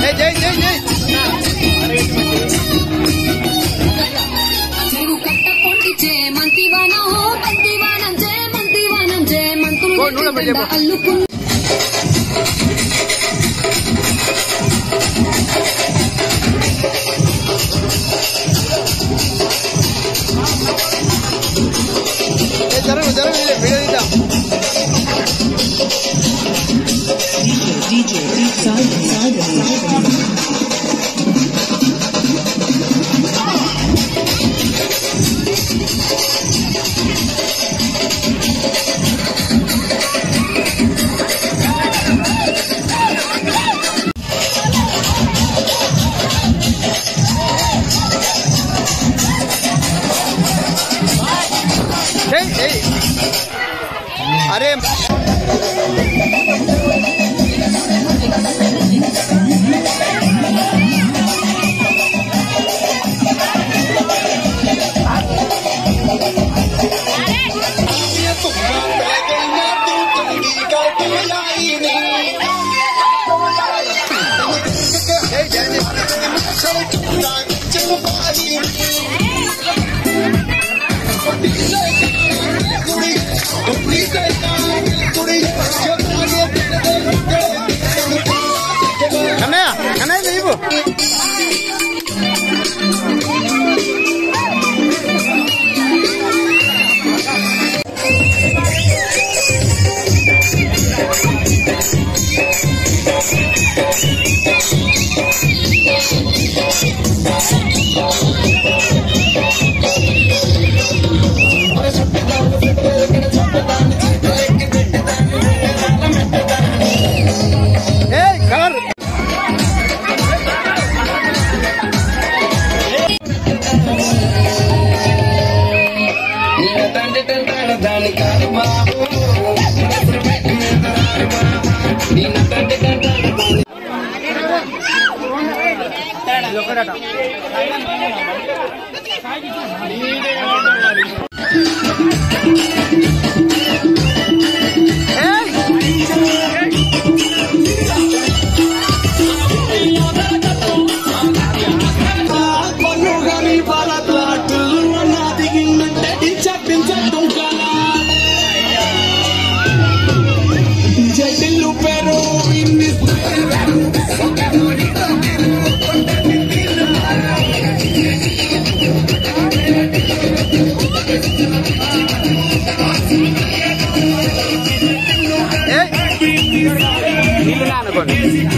जय जय जय अल्लुकुंद ज़रूर ज़रूर वीडियो ए, ए, अरे Hey, Jenny, I'm so tired, just a body. అనుకోండి ఏ, Hey, you